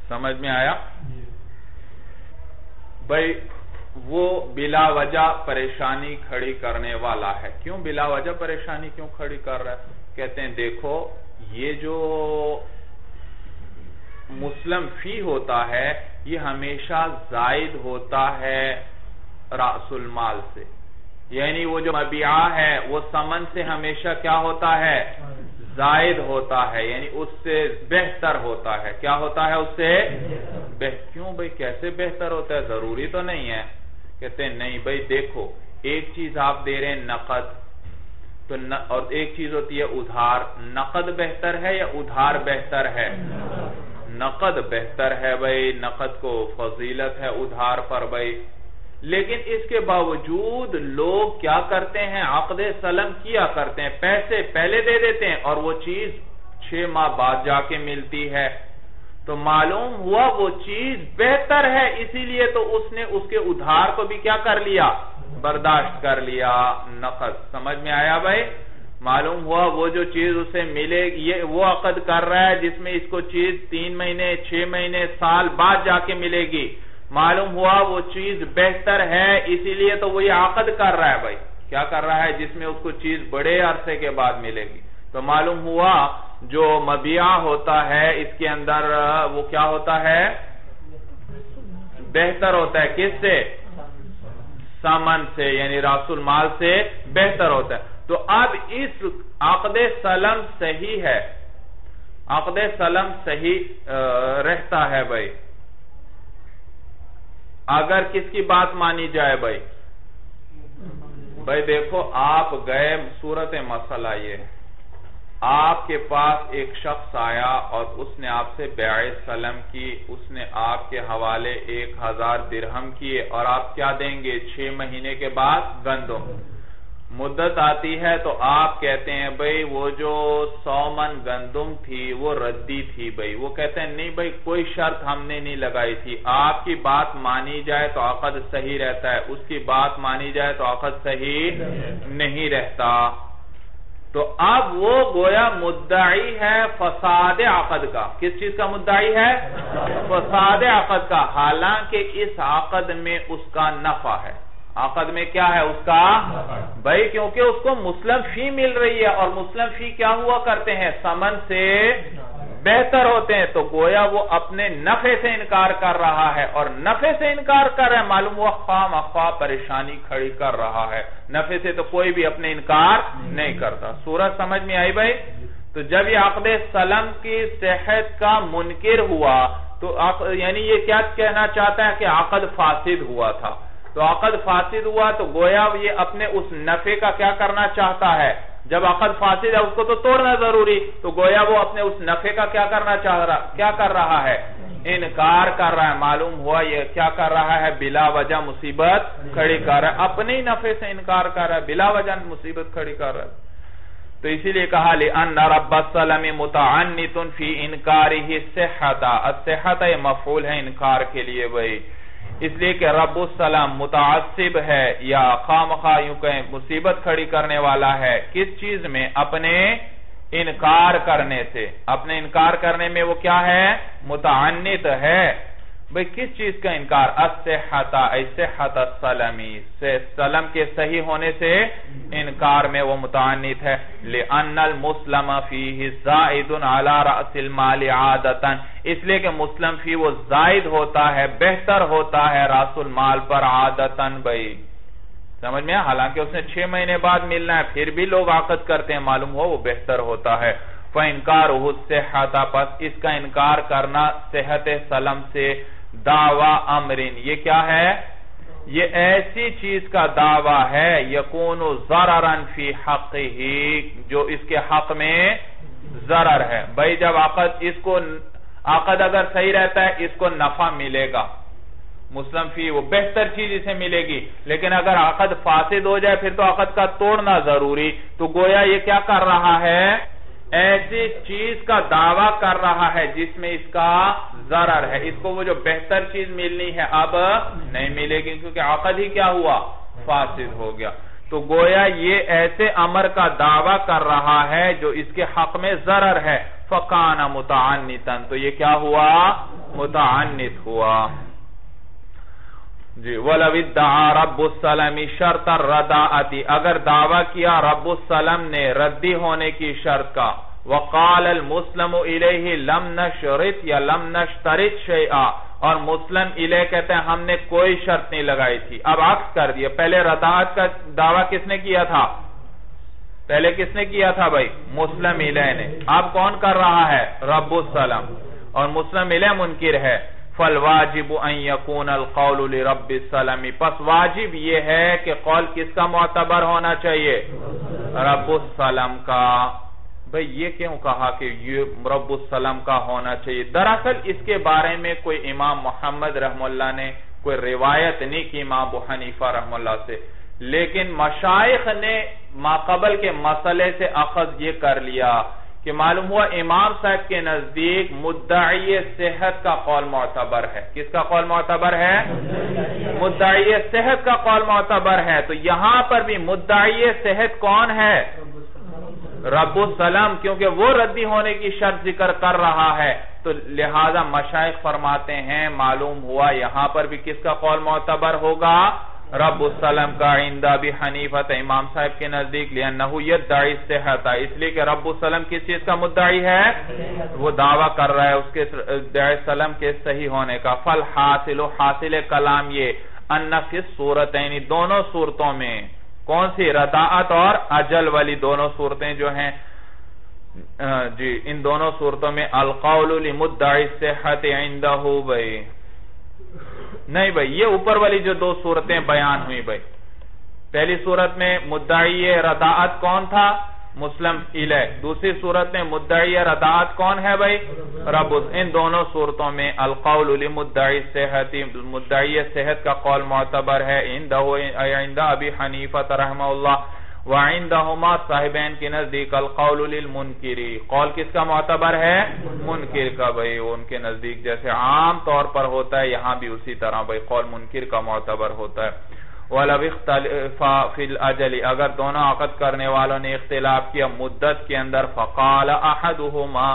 سمجھ میں آیا؟ بھائی وہ بلا وجہ پریشانی کھڑی کرنے والا ہے۔ کیوں بلا وجہ پریشانی کیوں کھڑی کر رہا ہے؟ کہتے ہیں، دیکھو، یہ جو مسلم فی ہوتا ہے، یہ ہمیشہ زائد ہوتا ہے رأس المال سے۔ یعنی وہ جو مبیعہ ہے، وہ سمن سے ہمیشہ کیا ہوتا ہے؟ زائد ہوتا ہے۔ یعنی اس سے بہتر ہوتا ہے۔ کیا ہوتا ہے اس سے؟ کیوں بھئی کیسے بہتر ہوتا ہے؟ ضروری تو نہیں ہے۔ کہتے ہیں، نہیں بھئی دیکھو، ایک چیز آپ دے رہے ہیں نقد، تو اور ایک چیز ہوتی ہے ادھار۔ نقد بہتر ہے یا ادھار بہتر ہے؟ نقد بہتر ہے بھائی، نقد کو فضیلت ہے ادھار پر بھائی۔ لیکن اس کے باوجود لوگ کیا کرتے ہیں؟ عقد سلم کیا کرتے ہیں؟ پیسے پہلے دے دیتے ہیں اور وہ چیز چھ ماہ بعد جا کے ملتی ہے۔ تو معلوم ہوا وہ چیز بہتر ہے، اسی لیے تو اس نے اس کے ادھار کو بھی کیا کر لیا؟ برداشت کر لیا۔ نقد، سمجھ میں آیا بھائی؟ معلوم ہوا وہ جو چیز اسے ملے، یہ وہ عقد کر رہا ہے جس میں اس کو چیز تین مہینے، چھ مہینے، سال بعد جا کے ملے گی۔ معلوم ہوا وہ چیز بہتر ہے، اسی لیے تو وہ یہ عقد کر رہا ہے بھائی۔ کیا کر رہا ہے؟ جس میں اس کو چیز بڑے عرصے کے بعد ملے گی۔ تو معلوم ہوا جو مبیعہ ہوتا ہے، اس کے اندر، وہ کیا ہوتا ہے؟ بہتر ہوتا ہے، کس سے؟ سمن سے یعنی راسل مال سے بہتر ہوتا ہے۔ تو اب اس عقد سلم صحیح ہے۔ عقد سلم صحیح رہتا ہے بھائی۔ اگر کس کی بات مانی جائے بھائی؟ بھائی دیکھو، آپ گئے، صورت مسئلہ یہ ہے۔ آپ کے پاس ایک شخص آیا اور اس نے آپ سے بیع سلم کی، اس نے آپ کے حوالے ایک ہزار درہم کیے اور آپ کیا دیں گے؟ چھ مہینے کے بعد گندم۔ مدت آتی ہے تو آپ کہتے ہیں، بھئی وہ جو سو من گندم تھی، وہ ردی تھی بھئی۔ وہ کہتے ہیں، نہیں بھئی، کوئی شرط ہم نے نہیں لگائی تھی۔ آپ کی بات مانی جائے تو عقد صحیح رہتا ہے، اس کی بات مانی جائے تو عقد صحیح نہیں رہتا۔ تو اب وہ گویا مدعی ہے فساد عقد کا۔ کس چیز کا مدعی ہے؟ فساد عقد کا۔ حالانکہ اس عقد میں اس کا نفع ہے۔ عقد میں کیا ہے؟ اس کا بھائی، کیونکہ اس کو مسلم فی مل رہی ہے اور مسلم فی کیا ہوا کرتے ہیں؟ سمن سے بہتر ہوتے ہیں تو گویا وہ اپنے نفع سے انکار کر رہا ہے اور نفع سے انکار کر رہا ہے، معلوم وہ خواہ مخواہ پریشانی کھڑی کر رہا ہے۔ نفع سے تو کوئی بھی اپنے انکار نہیں کرتا۔ سورج سمجھ میں آئی بھائی؟ تو جب یہ عقد سلم کی صحت کا منکر ہوا، تو یعنی یہ کیا کہنا چاہتا ہے کہ عقد فاسد ہوا تھا۔ تو عقد فاسد ہوا تو گویا یہ اپنے اس نفع کا کیا کرنا چاہتا ہے؟ جب عقد فاسد ہے، اس کو تو توڑنا ضروری۔ تو گویا وہ اپنے اس نفع کا کیا کرنا چاہ رہا، کیا کر رہا ہے؟ انکار کر رہا ہے۔ معلوم ہوا یہ کیا کر رہا ہے؟ بلا وجہ مصیبت کھڑی کر رہا ہے۔ اپنے نفع سے انکار کر رہا ہے۔ بلا وجہ مصیبت کھڑی کر رہا ہے۔ تو اسی لیے کہا، لِأَنَّ رَبَّ السَّلَمِ مُتَعَنِّتٌ فِي إِنْكَارِهِ السِّحَةَ السِّحَةَ یہ مفعول ہے انکار کے لیے بھئی اس لیے کہ رب السلام متعصب ہے یا خامخواہ یوں کہیں مصیبت کھڑی کرنے والا ہے، کس چیز میں؟ اپنے انکار کرنے سے۔ اپنے انکار کرنے میں وہ کیا ہے؟ متعنت ہے۔ بھئی کس چیز کا انکار؟ السحتا ایسحت السلمی سلم کے صحیح ہونے سے انکار میں وہ متعنیت ہے. لِأَنَّ الْمُسْلَمَ فِيهِ زَائِدٌ عَلَى رَأْسِ الْمَالِ عَادَتًا. اس لیے کہ مسلم فی وہ زائد ہوتا ہے، بہتر ہوتا ہے راس المال پر عادتاً بھئی سمجھ میں حالانکہ اس نے چھ مہینے بعد ملنا ہے، پھر بھی لوگ عقد کرتے ہیں، معلوم ہو وہ بہتر ہوتا ہے. فَإِنْكَارُهُ السِّحَةَ پس اس کا انکار کرنا صحت سلم سے دعوی امرین، یہ کیا ہے؟ یہ ایسی چیز کا دعویٰ ہے، یکون ضررن فی حق ہی جو اس کے حق میں ضرر ہے۔ بھائی، جب عقد اس کو عقد اگر صحیح رہتا ہے، اس کو نفع ملے گا۔ مسلم فی، وہ بہتر چیز اسے ملے گی۔ لیکن اگر عقد فاسد ہو جائے، پھر تو عقد کا توڑنا ضروری۔ تو گویا یہ کیا کر رہا ہے؟ ایسی چیز کا دعویٰ کر رہا ہے جس میں اس کا ضرر ہے۔ اس کو وہ جو بہتر چیز ملنی ہے اب نہیں ملے گی، کیونکہ عقد ہی کیا ہوا؟ فاسد ہو گیا۔ تو گویا یہ ایسے امر کا دعویٰ کر رہا ہے جو اس کے حق میں ضرر ہے۔ فقان متعنتن تو یہ کیا ہوا؟ متعنت ہوا۔ جی وَلَوِ رَبُّ السَّلَمِ شَرْطَ الرَّدَاءَتِ اگر دعویٰ کیا رب السلم نے ردی ہونے کی شرط کا، وَقَالَ الْمُسْلَمُ إِلَيْهِ لَمْ نَشْرِتْ یا لَمْ نَشْتَرِتْ شَيْعَ اور مسلم علیہ کہتے ہیں ہم نے کوئی شرط نہیں لگائی تھی۔ اب عکس کر دیا پہلے رداعت کا دعویٰ کس نے کیا تھا؟ پہلے کس نے کیا تھا بھائی؟ مسلم علیہ نے۔ اب کون کر رہا ہے؟ رب السلم۔ اور مسلم علیہ منکر ہے۔ فالواجب ان يكون القول لرب السلام پس واجب یہ ہے کہ قول کس کا معتبر ہونا چاہیے؟ رب السلام کا. بھئی یہ کیوں کہا کہ یہ رب السلام کا ہونا چاہیے؟ دراصل اس کے بارے میں کوئی امام محمد رحم اللہ نے کوئی روایت نہیں کی امام ابو حنیفہ رحم اللہ سے. لیکن مشائخ نے ماقبل کے مسئلے سے اخذ یہ کر لیا کہ معلوم ہوا امام صاحب کے نزدیک مدعی صحت کا قول معتبر ہے۔ کس کا قول معتبر ہے؟ مدعی صحت کا قول معتبر ہے۔ تو یہاں پر بھی مدعی صحت کون ہے؟ رب السلام، کیونکہ وہ ردی ہونے کی شرط ذکر کر رہا ہے۔ تو لہذا مشائق فرماتے ہیں، معلوم ہوا یہاں پر بھی کس کا قول معتبر ہوگا؟ رب السلام کا عندہ بھی حنیفت امام صاحب کے نزدیک، لئنہو یدعی صحت اس لیے کہ رب السلام کس چیز کا مدعی ہے؟ وہ دعویٰ کر رہا ہے اس کے دعی السلام کے صحیح ہونے کا۔ فل حاصل و حاصل کلام یہ۔ انفس صورتین دونوں صورتوں میں۔ کون سی؟ رداعت اور اجل والی دونوں صورتیں جو ہیں۔ جی ان دونوں صورتوں میں القول لمدعی صحت عندہو بھئی نہیں بھائی، یہ اوپر والی جو دو صورتیں بیان ہوئی بھائی۔ پہلی صورت میں مدعی رداعت کون تھا؟ مسلم علیہ۔ دوسری صورت میں مدعی رداعت کون ہے بھائی؟ رب ان دونوں صورتوں میں القول لمدعی صحت مدعی صحت کا قول معتبر ہے۔ عند ابی حنیفت رحمہ اللہ۔ وعندہما صاحبین کی نزدیک القول للمنکری قول کس کا معتبر ہے؟ منکر کا بھئی ان کے نزدیک جیسے عام طور پر ہوتا ہے، یہاں بھی اسی طرح بھئی قول منکر کا معتبر ہوتا ہے. وَلَوْ اِخْتَلِفَا فِي الْأَجَلِ. اگر دونوں عقد کرنے والوں نے اختلاف کیا، مدت کے اندر فَقَالَ أَحَدُهُمَا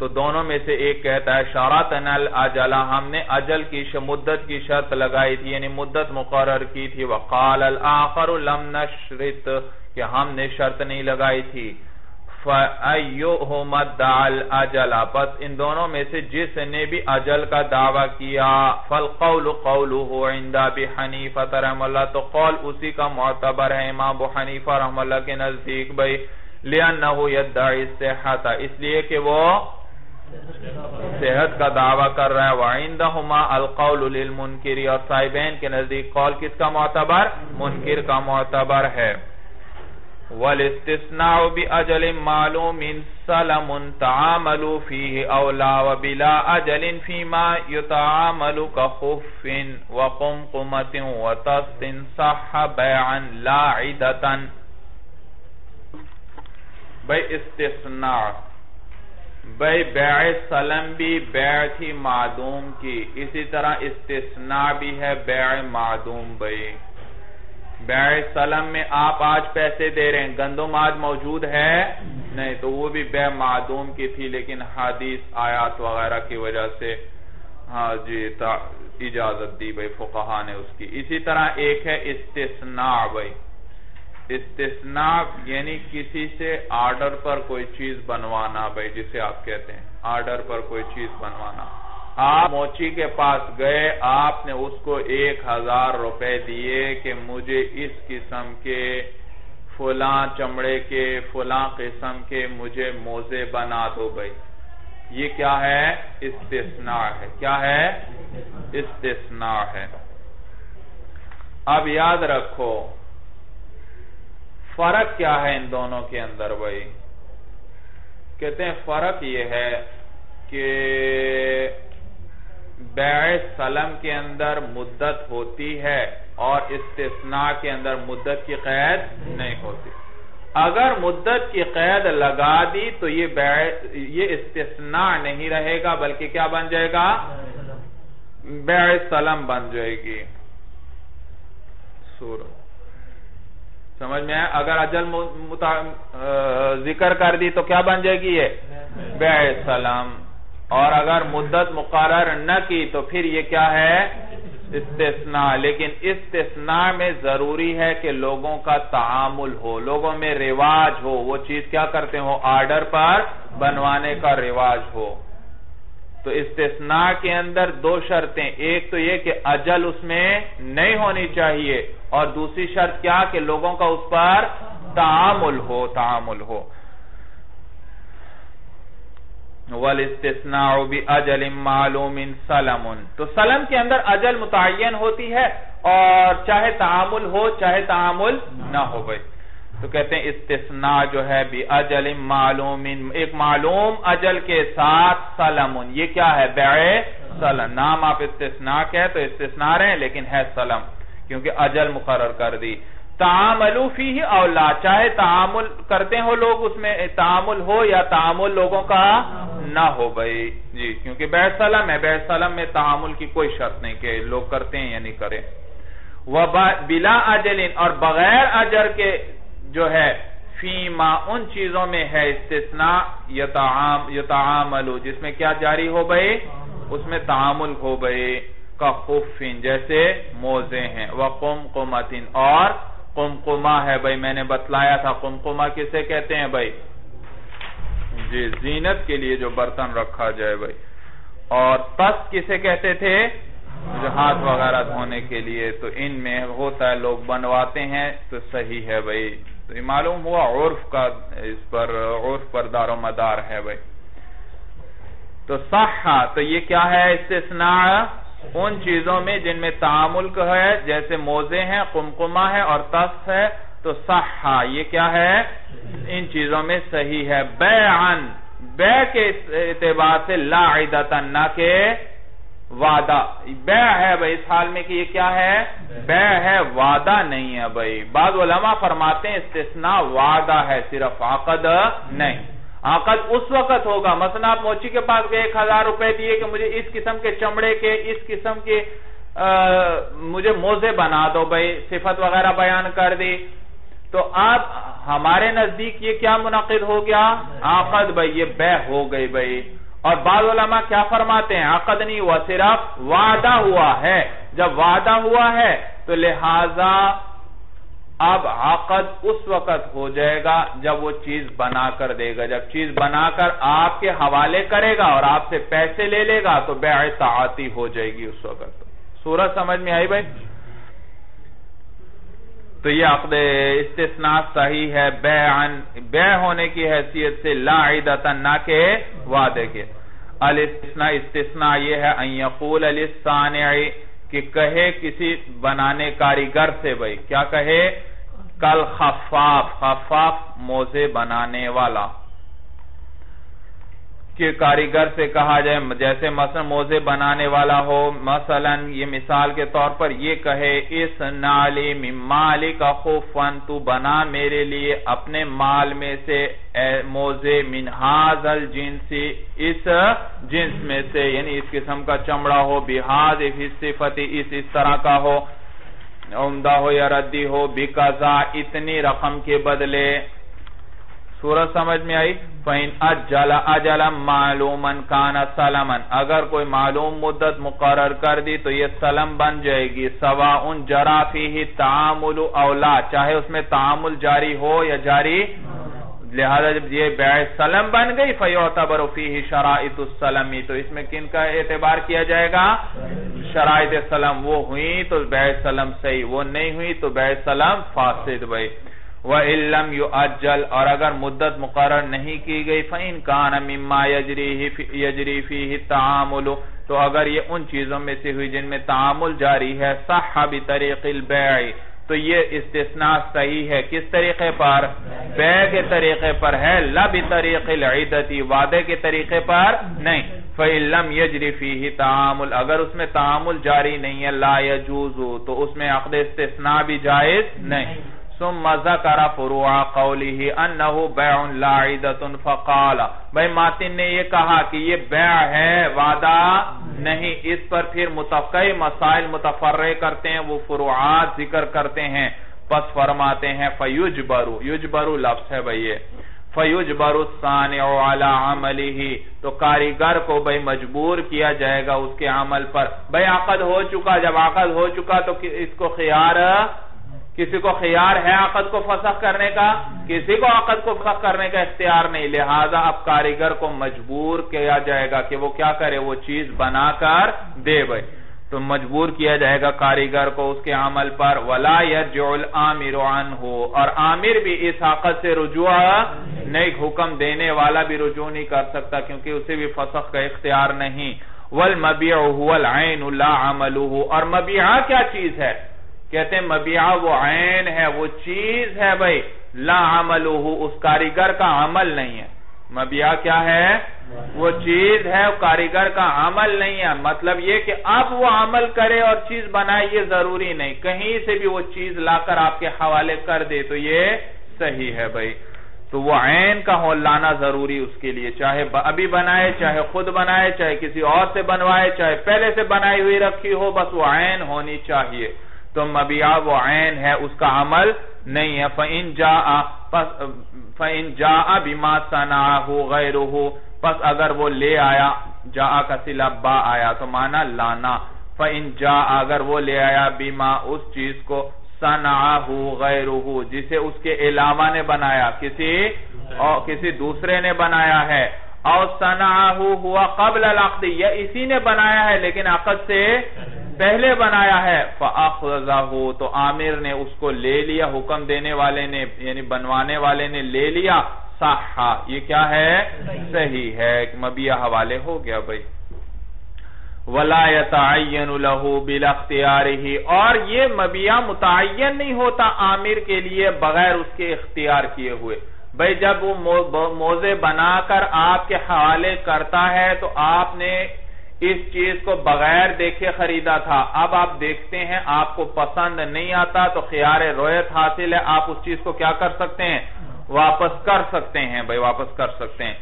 تو دونوں میں سے ایک کہتا ہے شارتن الاجلہ ہم نے اجل کی مدت کی شرط لگائی تھی یعنی مدت مقرر کی تھی، وقال الاخر لم نشرت کہ ہم نے شرط نہیں لگائی تھی۔ فَأَيُّهُمَ دَعَ الْأَجَلَ پس ان دونوں میں سے جس نے بھی اجل کا دعویٰ کیا، فَالْقَوْلُ قَوْلُهُ عِنْدَ بِحَنِيفَةَ رحم اللہ، تو قول اسی کا معتبر ہے، امام ابو حنیفہ رحم اللہ کے نزدیک بھئی لِأَنَّهُ يَدَّعِ السِّحَةَ اس لیے کہ وہ صحت کا دعویٰ کر رہا ہے وَعِنْدَهُمَا الْقَوْلُ لِلْمُنْكِرِ اور صاحبین کے نزدیک قول کس کا معتبر؟ منکر کا معتبر ہے۔ وَالْإِسْتِسْنَعُ بِأَجَلٍ مَعْلُومٍ سَلَمٌ تَعَامَلُ فِيهِ أَوْلَا وَبِلَا أَجَلٍ فِي مَا يُتَعَامَلُ كَخُفٍ وَقُمْقُمَةٍ وَتَسْتٍ صَحَّ بَيْعًا لَا عِدَةً بھئی، استثناء۔ بھئی بیع سلم بھی بیع تھی معدوم کی۔ اسی طرح استثناء بھی ہے بیع معدوم بھئی۔ بیع سلم میں آپ آج پیسے دے رہے ہیں، گندم آج موجود ہے؟ نہیں، تو وہ بھی بیع معدوم کی تھی، لیکن حدیث، آیات وغیرہ کی وجہ سے۔ ہاں جی اجازت دی بھئی، فقہا نے اس کی۔ اسی طرح ایک ہے استثناء بھئی۔ استثناء یعنی کسی سے آرڈر پر کوئی چیز بنوانا بھئی جسے آپ کہتے ہیں، آرڈر پر کوئی چیز بنوانا۔ آپ موچی کے پاس گئے، آپ نے اس کو ایک ہزار روپے دیے کہ مجھے اس قسم کے فلاں چمڑے کے، فلاں قسم کے مجھے موزے بنا دو بھئی یہ کیا ہے؟ استثناء ہے۔ کیا ہے؟ استثناء ہے۔ اب یاد رکھو فرق کیا ہے ان دونوں کے اندر بھائی؟ کہتے ہیں فرق یہ ہے کہ بیع سلم کے اندر مدت ہوتی ہے اور استثناء کے اندر مدت کی قید نہیں ہوتی۔ اگر مدت کی قید لگا دی تو یہ بیع، یہ استثناء نہیں رہے گا، بلکہ کیا بن جائے گا؟ بیع سلم بن جائے گی۔ سورت سمجھ میں اگر اجل ذکر کر دی تو کیا بن جائے گی یہ؟ بیع سلام اور اگر مدت مقرر نہ کی تو پھر یہ کیا ہے؟ استثناء۔ لیکن استثناء میں ضروری ہے کہ لوگوں کا تعامل ہو، لوگوں میں رواج ہو۔ وہ چیز کیا کرتے ہو آرڈر پر بنوانے کا رواج ہو۔ تو استثناء کے اندر دو شرطیں، ایک تو یہ کہ اجل اس میں نہیں ہونی چاہیے اور دوسری شرط کیا کہ لوگوں کا اس پر تعامل ہو تعامل ہو۔ والاستثناء بأجل معلوم سلم۔ تو سلم کے اندر اجل متعین ہوتی ہے اور چاہے تعامل ہو، چاہے تعامل نہ ہو بھائی تو کہتے ہیں استثناء جو ہے بھی اجل معلوم، ایک معلوم اجل کے ساتھ سلم، یہ کیا ہے؟ بیع سلم۔ نام آپ استثناء کہے تو استثناء رہے لیکن ہے سلم، کیونکہ اجل مقرر کر دی۔ تعاملو فی ہی اولا، چاہے تعامل کرتے ہو لوگ اس میں، تعامل ہو یا تعامل لوگوں کا نہ ہو بھائی۔ جی کیونکہ بیع سلم ہے بیع سلم میں تعامل کی کوئی شرط نہیں کہ لوگ کرتے ہیں یا نہیں کریں۔ بلا اجل اور بغیر اجر کے جو ہے فیما ان چیزوں میں ہے استثناء یتعاملو، جس میں کیا جاری ہو بھئی؟ اس میں تعامل ہو بھئی۔ کا خفین، جیسے موزے ہیں۔ وقمقمتن اور قمقمہ ہے بھئی۔ میں نے بتلایا تھا، قمقمہ کسے کہتے ہیں بھئی؟ جی زینت کے لیے جو برتن رکھا جائے بھئی۔ اور پس کسے کہتے تھے؟ جو ہاتھ وغیرہ دھونے کے لیے۔ تو ان میں ہوتا ہے، لوگ بنواتے ہیں تو صحیح ہے بھئی۔ تو یہ معلوم ہوا عرف کا اس پر عرف پر دار و مدار ہے بھئی تو صحہ تو یہ کیا ہے؟ استثناء ان چیزوں میں جن میں تعامل ہے، جیسے موزے ہیں، قمقمہ ہے اور تصف ہے۔ تو صحہ یہ کیا ہے؟ ان چیزوں میں صحیح ہے۔ بیعن بے کے اعتبار سے لا عیدتا نہ کہ وعدہ۔ بے ہے بھئی اس حال میں کہ یہ کیا ہے؟ بے ہے، وعدہ نہیں ہے بھئی بعض علماء فرماتے ہیں استثناء وعدہ ہے، صرف عقد نہیں۔ عقد اس وقت ہوگا۔ مثلا آپ موچی کے پاس گئے، ایک ہزار روپے دیئے کہ مجھے اس قسم کے چمڑے کے، اس قسم کے مجھے موزے بنا دو بھئی صفت وغیرہ بیان کر دی۔ تو آپ، ہمارے نزدیک یہ کیا منعقد ہو گیا؟ عقد بھئی یہ بے ہو گئی بھئی اور بعض علماء کیا فرماتے ہیں؟ عقد نہیں ہوا صرف وعدہ ہوا ہے۔ جب وعدہ ہوا ہے، تو لہذا اب عقد اس وقت ہو جائے گا جب وہ چیز بنا کر دے گا۔ جب چیز بنا کر آپ کے حوالے کرے گا اور آپ سے پیسے لے لے گا، تو بیع تعاتی ہو جائے گی اس وقت۔ سورج سمجھ میں آئی بھائی؟ تو یہ عقد استثناء صحیح ہے بیعن بیع ہونے کی حیثیت سے، لا عیدتا، نہ کہ وعدے کے۔ الاستثناء، استثناء یہ ہے، ان یقول السانعی کہ کہے کسی بنانے کاریگر سے بھئی کیا کہے؟ کل خفاف خفاف موزے بنانے والا۔ کہ کاریگر سے کہا جائے، جیسے مثلا موزے بنانے والا ہو، مثلا یہ مثال کے طور پر یہ کہے، اس نالی مالی کا خوفن تو بنا میرے لیے اپنے مال میں سے موزے من الجنسی اس جنس میں سے یعنی اس قسم کا چمڑا ہو بحاظ صفتی اس اس طرح کا ہو، عمدہ ہو یا ردی ہو، بکزا، اتنی رقم کے بدلے سورج سمجھ میں آئی، فَإِنْ أَجَّلَ أَجَلًا مَعْلُومًا كَانَ سَلَمًا۔ اگر کوئی معلوم مدت مقرر کر دی تو یہ سلم بن جائے گی۔ سَوَاءٌ جَرَا فِيهِ تَعَامُلُ اولا چاہے اس میں تعامل جاری ہو یا جاری، لہذا جب یہ بیع سلم بن گئی، فَيُعْتَبَرُ فِيهِ شَرَائِتُ السَّلَمِ۔ تو اس میں کن کا اعتبار کیا جائے گا؟ شرائط سلم۔ وہ ہوئی تو بیع سلم صحیح، وہ نہیں ہوئی تو بیع سلم فاسد بھئی وَإِلَّمْ يُعَجَّلْ اور اگر مدت مقرر نہیں کی گئی، فَإِنْ كَانَ مِمَّا يَجْرِي فِيهِ التَّعَامُلُ، تو اگر یہ ان چیزوں میں سے ہوئی جن میں تعامل جاری ہے، صَحَّ بِطَرِيقِ الْبَيْعِ تو یہ استثناء صحیح ہے۔ کس طریقے پر؟ بے کے طریقے پر ہے، لَا بِطَرِيقِ الْعِدَتِ وعدے کے طریقے پر نہیں۔ فَإِلَّمْ يَجْرِ فِيهِ تَعَامُلْ اگر اس میں تعامل جاری نہیں ہے، لَا يَجُوزُ، تو اس میں عقد استثناء بھی جائز نہیں۔ ثم ذکر فروع قوله انه بیع لا فقال۔ بھئی ماتن نے یہ کہا کہ یہ بیع ہے، وعدہ نہیں۔ اس پر پھر متفقی مسائل متفرع کرتے ہیں، وہ فروعات ذکر کرتے ہیں۔ پس فرماتے ہیں، فیجبرو، یجبرو لفظ ہے بھئی فیجبرو الثانع علی عملی تو کاریگر کو بھئی مجبور کیا جائے گا اس کے عمل پر۔ بھئی عقد ہو چکا، جب عقد ہو چکا تو اس کو خیار کسی کو خیار ہے عقد کو فسخ کرنے کا، کسی کو عقد کو فسخ کرنے کا اختیار نہیں، لہذا اب کاریگر کو مجبور کیا جائے گا کہ وہ کیا کرے، وہ چیز بنا کر دے بھائی۔ تو مجبور کیا جائے گا کاریگر کو اس کے عمل پر؟ ولا يرجع الامر عنه۔ اور عامر بھی اس حقت سے رجوع نہیں، حکم دینے والا بھی رجوع نہیں کر سکتا کیونکہ اسے بھی فسخ کا اختیار نہیں۔ والمبیع هو العین لا عمله۔ اور مبیع کیا چیز ہے؟ کہتے ہیں مبیع وہ عین ہے، وہ چیز ہے بھائی۔ لا عمله اس کاریگر کا عمل نہیں ہے۔ مبیع کیا ہے؟ وہ چیز ہے، کاریگر کا عمل نہیں ہے۔ مطلب یہ کہ اب وہ عمل کرے اور چیز بنائے، یہ ضروری نہیں۔ کہیں سے بھی وہ چیز لا کر آپ کے حوالے کر دے تو یہ صحیح ہے بھائی۔ تو وہ عین کا ہو، لانا ضروری اس کے لیے۔ چاہے ابھی بنائے، چاہے خود بنائے، چاہے کسی اور سے بنوائے، چاہے پہلے سے بنائی ہوئی رکھی ہو، بس وہ عین ہونی چاہیے۔ تو مبیع وہ عین ہے، اس کا عمل نہیں ہے۔ فَإِن جَاءَ فَإِن جَاءَ بِمَا صَنَعَهُ غَيْرُهُ، پس اگر وہ لے آیا جا کا سلا با آیا، تو مانا لانا۔ فَإِن جَا اگر وہ لے آیا بیما اس چیز کو سَنَعَهُ غَيْرُهُ، جسے اس کے علاوہ نے بنایا، کسی کسی دوسرے نے بنایا ہے۔ او سَنَعَهُ ہوا قبل العقد. یا اسی نے بنایا ہے، لیکن عقد سے پہلے بنایا ہے۔ فَأَخْرَزَهُ تو عامر نے اس کو لے لیا، حکم دینے والے نے یعنی بنوانے والے نے لے لیا۔ صحا یہ کیا ہے؟ صحیح ہے۔ مبیہ حوالے ہو گیا بھائی۔ ولا يتعين له بالاختياره اور یہ مبیہ متعین نہیں ہوتا عامر کے لیے، بغیر اس کے اختیار کیے ہوئے۔ بھائی جب وہ موزے بنا کر آپ کے حوالے کرتا ہے تو آپ نے اس چیز کو بغیر دیکھے خریدا تھا۔ اب آپ دیکھتے ہیں آپ کو پسند نہیں آتا تو خیار رویت حاصل ہے۔ آپ اس چیز کو کیا کر سکتے ہیں؟ واپس کر سکتے ہیں بھائی، واپس کر سکتے ہیں۔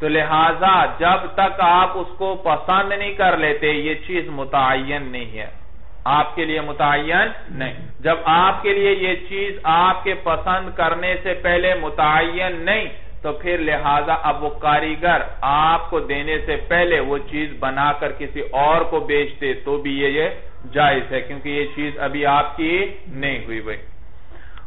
تو لہٰذا جب تک آپ اس کو پسند نہیں کر لیتے، یہ چیز متعین نہیں ہے۔ آپ کے لیے متعین نہیں۔ جب آپ کے لیے یہ چیز آپ کے پسند کرنے سے پہلے متعین نہیں، تو پھر لہٰذا اب وہ کاریگر آپ کو دینے سے پہلے وہ چیز بنا کر کسی اور کو بیچتے تو بھی یہ جائز ہے، کیونکہ یہ چیز ابھی آپ کی نہیں ہوئی بھائی۔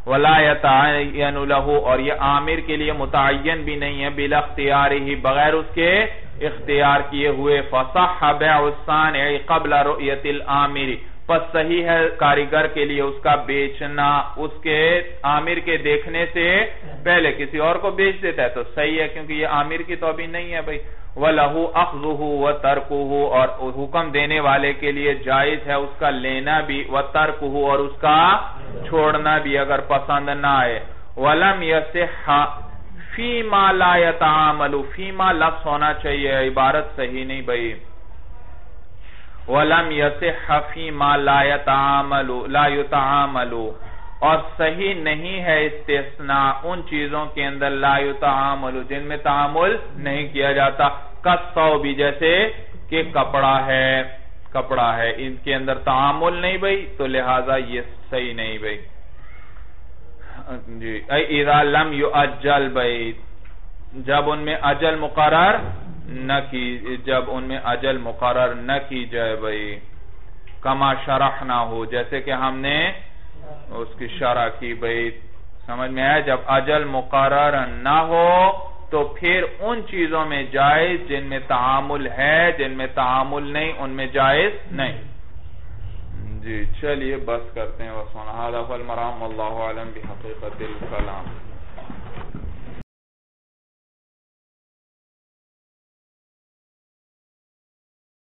ولا يتعين له، اور یہ عامر کے لیے متعین بھی نہیں ہے، بلا اختیار ہی، بغیر اس کے اختیار کیے ہوئے۔ فصح بيع الصانع قبل رؤيه العامر۔ پس صحیح ہے کاریگر کے لیے اس کا بیچنا، اس کے عامر کے دیکھنے سے پہلے کسی اور کو بیچ دیتا ہے تو صحیح ہے کیونکہ یہ عامر کی تو ابھی نہیں ہے بھائی۔ وَلَهُ أَخْذُهُ وَتَرْكُهُ اور حکم دینے والے کے لیے جائز ہے، اس کا لینا بھی، وَتَرْكُهُ اور اس کا چھوڑنا بھی اگر پسند نہ آئے۔ وَلَمْ يَسِحَ فِي مَا لَا يَتَعَامَلُ فِي مَا لفظ ہونا چاہیے، عبارت صحیح نہیں بھئی وَلَمْ يَسِحَ فِي مَا لَا يَتَعَامَلُ اور صحیح نہیں ہے استثناء ان چیزوں کے اندر لا یتعامل جن میں تعامل نہیں کیا جاتا کسو بھی جیسے کہ کپڑا ہے کپڑا ہے۔ ان کے اندر تعامل نہیں بھئی، تو لہٰذا یہ صحیح نہیں بھئی۔ جی اذا لم یعجل بھئی۔ جب ان میں اجل مقرر نہ کی جب ان میں اجل مقرر نہ کی جائے بھئی کما شرح نہ ہو، جیسے کہ ہم نے اس کی شرح کی بھئی سمجھ میں آیا؟ جب اجل مقرر نہ ہو تو پھر ان چیزوں میں جائز جن میں تعامل ہے، جن میں تعامل نہیں، ان میں جائز نہیں۔ جی چلیے، بس کرتے ہیں۔ وَسْوَنَ فَالْمَرَامُ وَاللَّهُ عَلَمْ الْكَلَامِ